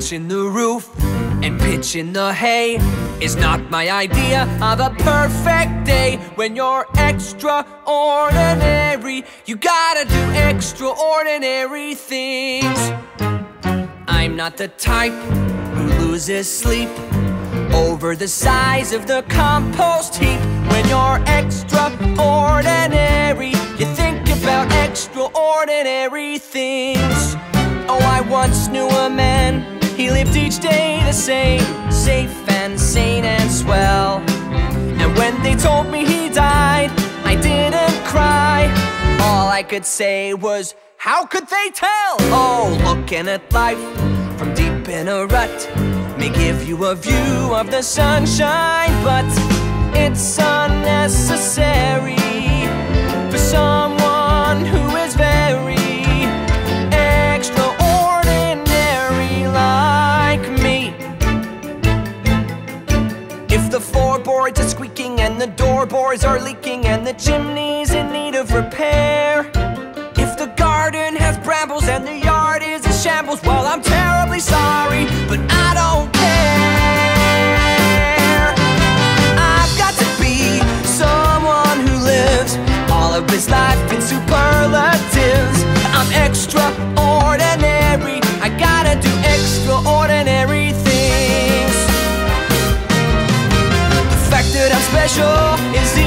patching the roof and pitching the hay is not my idea of a perfect day. When you're extraordinary, you gotta do extraordinary things. I'm not the type who loses sleep over the size of the compost heap. When you're extraordinary, you think about extraordinary things. He lived each day the same, safe and sane and swell. And when they told me he died, I didn't cry. All I could say was, How could they tell? Oh, looking at life from deep in a rut may give you a view of the sunshine, but it's unnecessary the floorboards are squeaking and the doorboards are leaking and the chimney's in need of repair. If the garden has brambles and the yard is a shambles, well, I'm terribly sorry, but I don't care. I've got to be someone who lives all of his life in superlatives. I'm extraordinary. special. Is